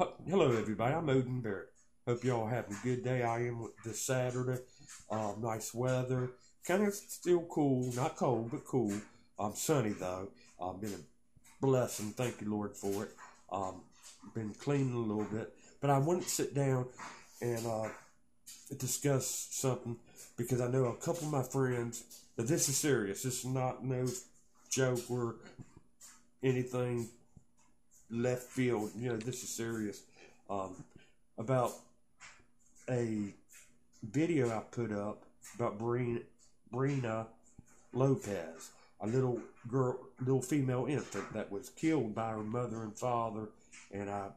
Hello, everybody. I'm Odin Barrett. Hope y'all having a good day. I am this Saturday. Um, nice weather. Kind of still cool, not cold, but cool. Um, sunny though. I've been a blessing. Thank you, Lord, for it. Um, been cleaning a little bit, but I wanted to sit down and uh, discuss something because I know a couple of my friends. But this is serious. This is not no joke or anything left field. You know, this is serious. Um, about a video I put up about Brianna, Brianna Lopez, a little girl, little female infant that was killed by her mother and father, and I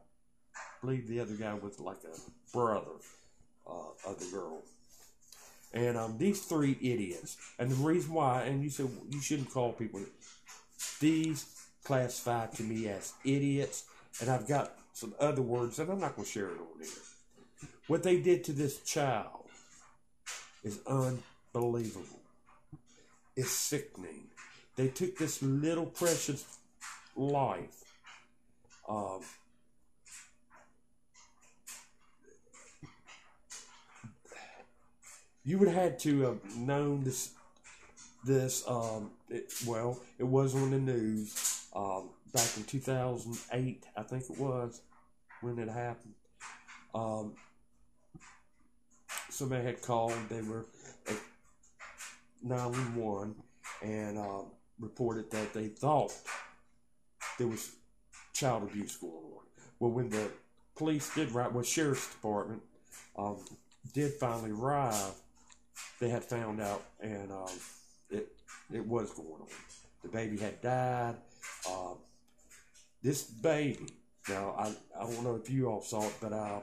believe the other guy was like a brother uh, of the girl. And um, these three idiots, and the reason why, and you said you shouldn't call people these classified to me as idiots, and I've got some other words that I'm not going to share it on here. What they did to this child is unbelievable. It's sickening. They took this little precious life. Um, you would have had to have known this. This um, it, well, it was on the news back in 2008, I think it was, when it happened. Um, somebody had called, they were at 911 and um, reported that they thought there was child abuse going on. Well, when the police did right, well, sheriff's department um, did finally arrive, they had found out, and um, it it was going on. The baby had died. Um, this baby, now I, I don't know if you all saw it, but I,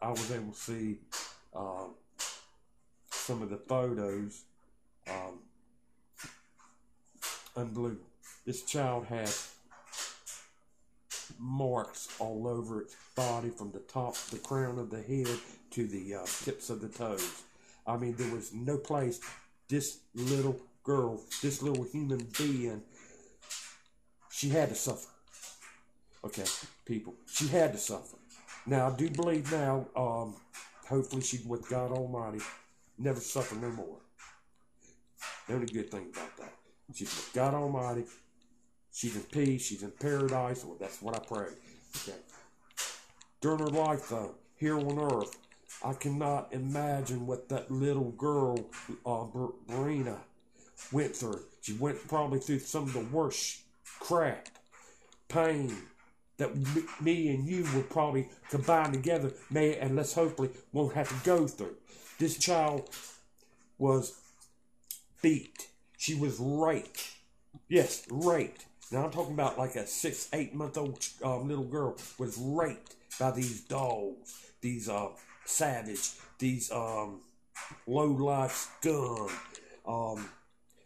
I was able to see uh, some of the photos. Um, unbelievable. This child had marks all over its body from the top, the crown of the head to the uh, tips of the toes. I mean, there was no place this little girl, this little human being she had to suffer. Okay, people. She had to suffer. Now, I do believe now, um, hopefully she's with God Almighty, never suffer no more. The only good thing about that. She's with God Almighty. She's in peace. She's in paradise. Well, that's what I pray. Okay. During her life, though, here on earth, I cannot imagine what that little girl, uh, Brianna, went through. She went probably through some of the worst crap, pain that me and you will probably combine together, may and let's hopefully won't have to go through. This child was beat. She was raped. Yes, raped. Now I'm talking about like a six, eight month old um, little girl was raped by these dogs, these uh, savage, these um, low life scum. Um,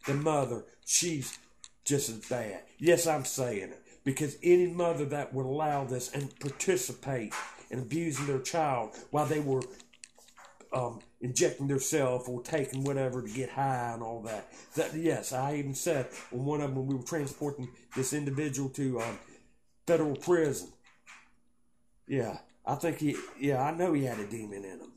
the mother, she's just as bad. Yes, I'm saying it. Because any mother that would allow this and participate in abusing their child while they were um, injecting themselves or taking whatever to get high and all that. That yes, I even said on one of them when we were transporting this individual to um, federal prison. Yeah, I think he. Yeah, I know he had a demon in him.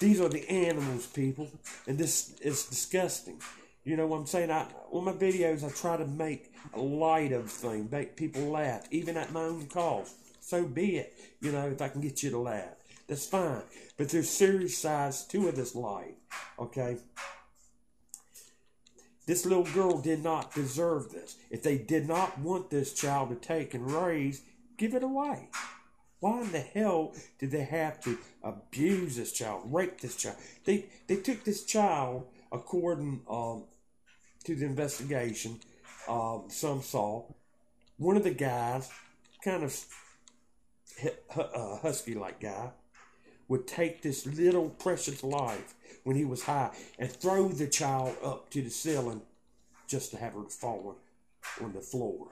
These are the animals, people, and this is disgusting. You know what I'm saying? I, on my videos, I try to make light of things, make people laugh, even at my own cost. So be it. You know, if I can get you to laugh, that's fine. But there's serious sides to this life, okay? This little girl did not deserve this. If they did not want this child to take and raise, give it away. Why in the hell did they have to abuse this child, rape this child? They they took this child according um, to the investigation, uh, some saw one of the guys, kind of uh, husky like guy, would take this little precious life when he was high and throw the child up to the ceiling just to have her fall on the floor.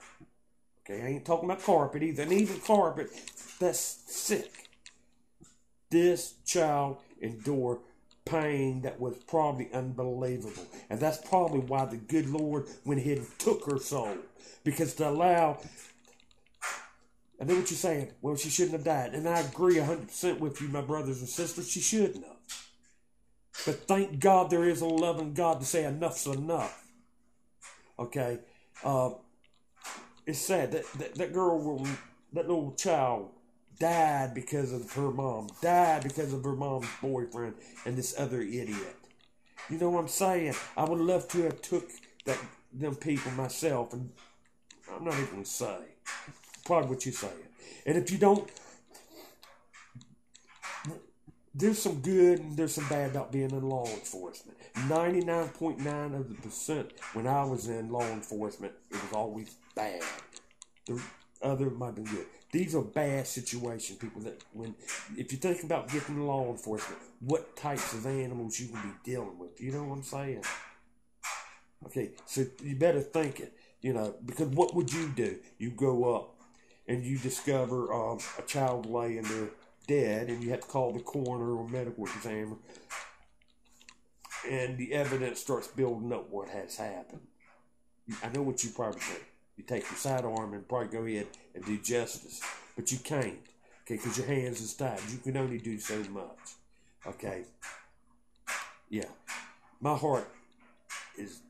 Okay, I ain't talking about carpet either, and even carpet, that's sick. This child endured pain that was probably unbelievable. And that's probably why the good Lord went ahead and took her soul. Because to allow I know what you're saying. Well, she shouldn't have died. And I agree 100% with you, my brothers and sisters. She shouldn't have. But thank God there is a loving God to say enough's enough. Okay? Uh, it's sad that, that that girl, will, that little child, died because of her mom, died because of her mom's boyfriend and this other idiot. You know what I'm saying? I would love to have took that them people myself, and I'm not even say probably what you're saying. And if you don't, there's some good and there's some bad about being in law enforcement. 99.9 of the percent when I was in law enforcement, it was always bad. The other might been good. These are bad situations, people. That when, if you think about getting law enforcement, what types of animals you can be dealing with. You know what I'm saying? Okay, so you better think it. You know, because what would you do? You go up and you discover um, a child laying there dead, and you have to call the coroner or medical examiner, and the evidence starts building up what has happened. I know what you probably think. You take your sidearm and probably go ahead and do justice, but you can't, okay, because your hands is tied. You can only do so much, okay. Yeah, my heart is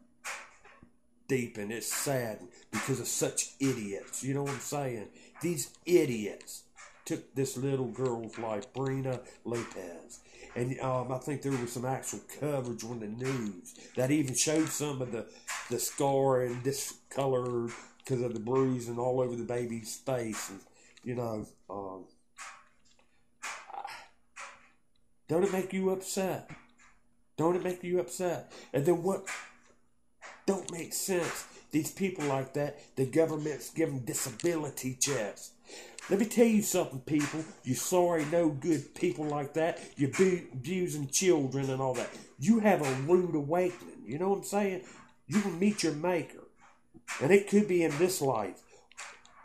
deep and it's sad because of such idiots. You know what I'm saying? These idiots took this little girl's life, Brianna Lopez. And um, I think there was some actual coverage on the news that even showed some of the, the scar and discolored because of the bruise and all over the baby's face. And, you know, um, don't it make you upset? Don't it make you upset? And then what don't make sense these people like that, the government's giving disability checks. Let me tell you something, people. You sorry, no good people like that. You're abusing children and all that. You have a rude awakening. You know what I'm saying? You can meet your maker. And it could be in this life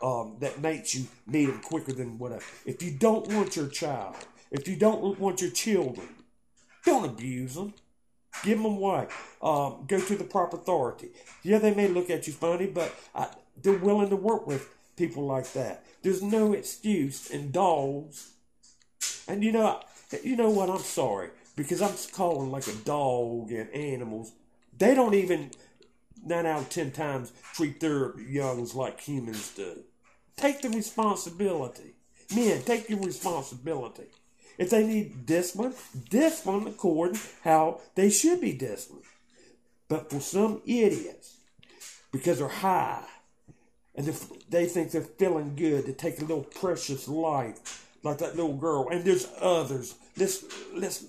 um, that makes you need them quicker than whatever. If you don't want your child, if you don't want your children, don't abuse them. Give them away. Um, go to the proper authority. Yeah, they may look at you funny, but I, they're willing to work with people like that. There's no excuse in dogs. And you know, you know what? I'm sorry because I'm calling like a dog and animals. They don't even nine out of ten times treat their youngs like humans do. Take the responsibility. Men, take your responsibility. If they need discipline, discipline according how they should be disciplined. But for some idiots, because they're high, and they think they're feeling good to take a little precious life, like that little girl, and there's others. Let's let's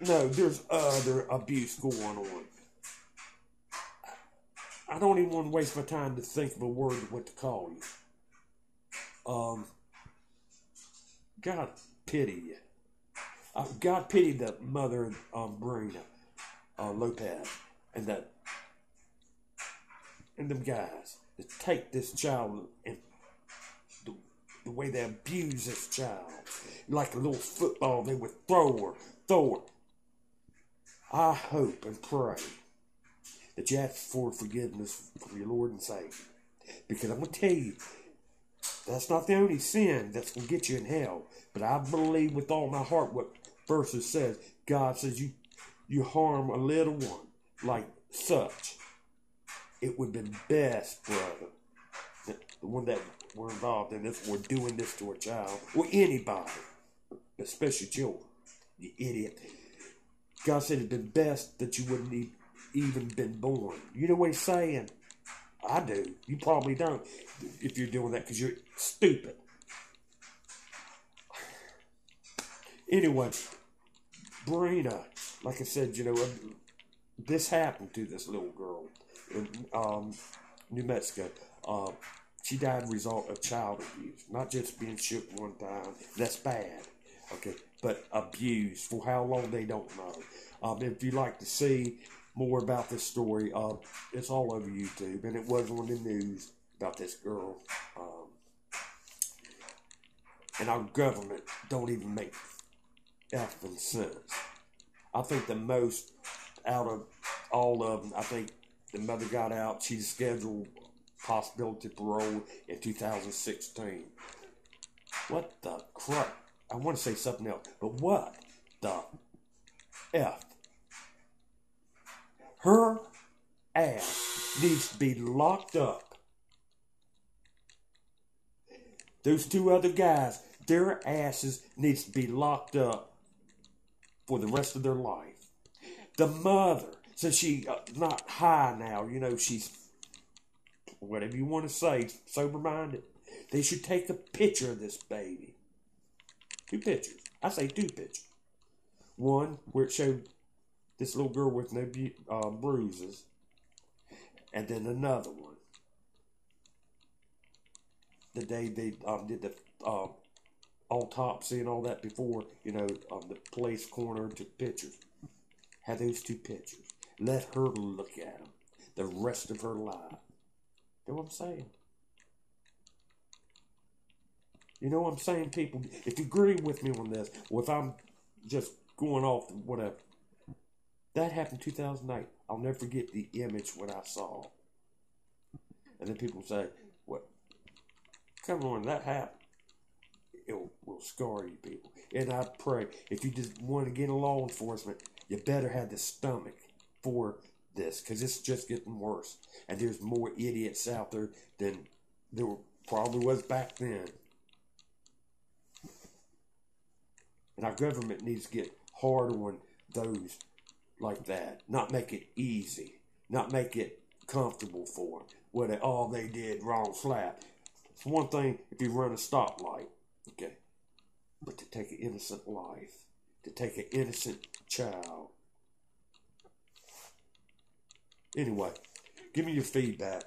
no, there's other abuse going on. I don't even want to waste my time to think of a word what to call you. Um, God pity you. Uh, God pity the mother of um, Brianna uh, Lopez and that and them guys that take this child and the, the way they abuse this child like a little football they would throw her throw her I hope and pray that you ask for forgiveness from your Lord and Savior because I'm going to tell you that's not the only sin that's going to get you in hell but I believe with all my heart what verses says. God says you you harm a little one like such. It would be best, brother, the one that we're involved in this, we're doing this to a child or anybody, especially children. You idiot. God said it'd been best that you wouldn't even been born. You know what he's saying? I do. You probably don't if you're doing that because you're stupid. Anyway, Brianna, like I said, you know, this happened to this little girl in um, New Mexico. Uh, she died result of child abuse, not just being shook one time. That's bad, okay, but abuse for how long they don't know. Um, if you'd like to see more about this story, uh, it's all over YouTube, and it was on the news about this girl. Um, and our government don't even make effing sense. I think the most out of all of them, I think the mother got out. She's scheduled possibility parole in 2016. What the crap? I want to say something else, but what the F? Her ass needs to be locked up. Those two other guys, their asses needs to be locked up for the rest of their life. The mother, since she uh, not high now, you know, she's whatever you want to say, sober minded. They should take a picture of this baby. Two pictures. I say two pictures. One where it showed this little girl with no uh, bruises, and then another one. The day they um, did the uh, autopsy and all that before, you know, um, the police coroner took pictures. Had those two pictures. Let her look at them the rest of her life. You know what I'm saying? You know what I'm saying, people? If you agree with me on this, or if I'm just going off whatever, that happened 2008. I'll never forget the image when I saw. And then people say, "What? Come on, that happened." It will, scar you, people. And I pray if you just want to get a law enforcement, you better have the stomach for this because it's just getting worse. And there's more idiots out there than there probably was back then. And our government needs to get hard on those like that. Not make it easy. Not make it comfortable for them. What they, all they did wrong slap. It's one thing if you run a stoplight, okay, but to take an innocent life, to take an innocent child. Anyway, give me your feedback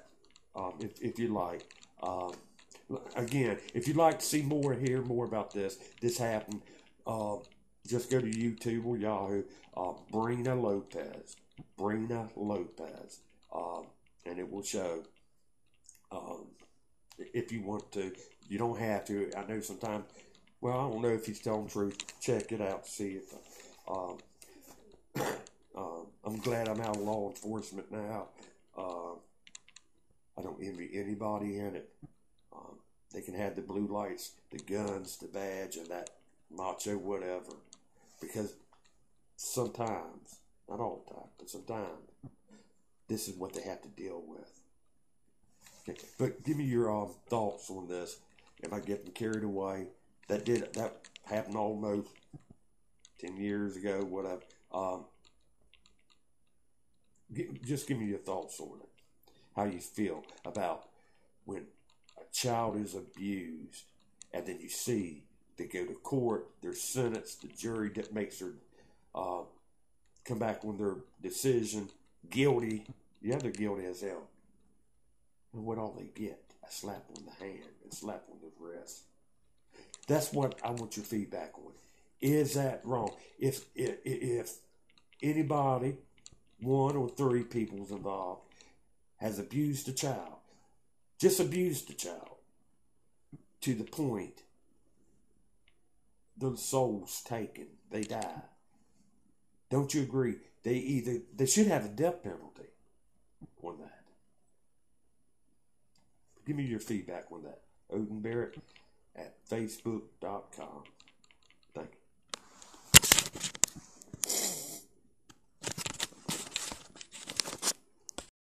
um, if, if you like. Um, again, if you'd like to see more and hear more about this, this happened uh, just go to YouTube or Yahoo. Uh, Brianna Lopez. Brianna Lopez. Um, and it will show. Um, if you want to, you don't have to. I know sometimes. Well, I don't know if he's telling truth. Check it out. See if. Um, uh, I'm glad I'm out of law enforcement now. Uh, I don't envy anybody in it. Um, they can have the blue lights, the guns, the badge, and that macho whatever. Because sometimes, not all the time, but sometimes, this is what they have to deal with. Okay. But give me your um, thoughts on this. Am I getting carried away? That did that happened almost ten years ago. Whatever. Um, just give me your thoughts on it. How you feel about when a child is abused, and then you see they go to court, they're sentenced, the jury that makes their uh, come back on their decision guilty. Yeah, they're guilty as hell. And what all they get? A slap on the hand and slap on the wrist. That's what I want your feedback on. Is that wrong? If if, if anybody, one or three people's involved, has abused a child, just abused a child to the point the soul's taken. They die. Don't you agree? They either they should have a death penalty on that. Give me your feedback on that. Odin Barrett at Facebook.com.